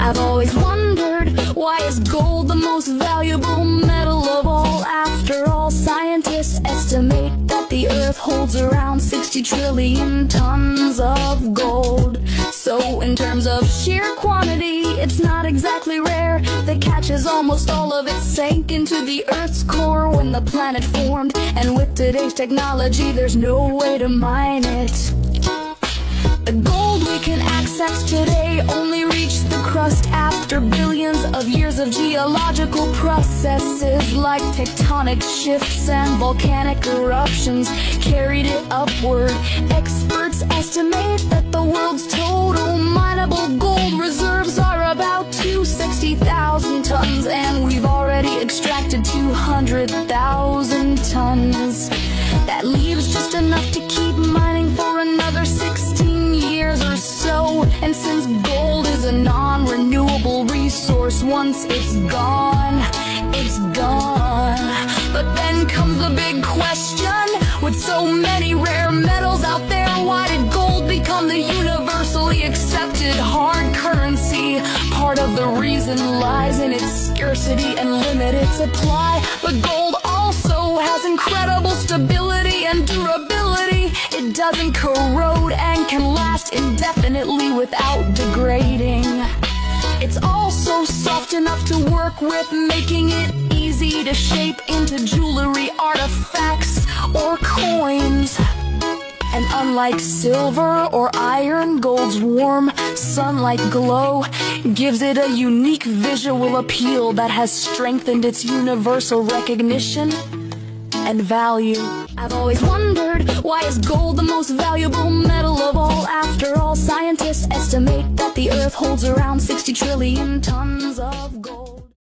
I've always wondered why is gold the most valuable metal of all? After all, scientists estimate that the earth holds around 60 trillion tons of gold. So, in terms of sheer quantity, it's not exactly rare. The catch is almost all of it sank into the earth's core when the planet formed. And with today's technology, there's no way to mine it. The gold we can access today only crust after billions of years of geological processes like tectonic shifts and volcanic eruptions carried it upward. Experts estimate that the world's total mineable gold reserves are about 260,000 tons and we've already extracted 200,000 tons. That leaves just enough to And since gold is a non-renewable resource, once it's gone, it's gone. But then comes the big question, with so many rare metals out there, why did gold become the universally accepted hard currency? Part of the reason lies in its scarcity and limited supply. But gold also has incredible stability and durability. It doesn't corrode and can last indefinitely without degrading. It's also soft enough to work with, making it easy to shape into jewelry, artifacts, or coins. And unlike silver or iron, gold's warm sunlight glow gives it a unique visual appeal that has strengthened its universal recognition and value. I've always wondered why is gold the most valuable metal of all? After all, scientists estimate that the earth holds around 60 trillion tons of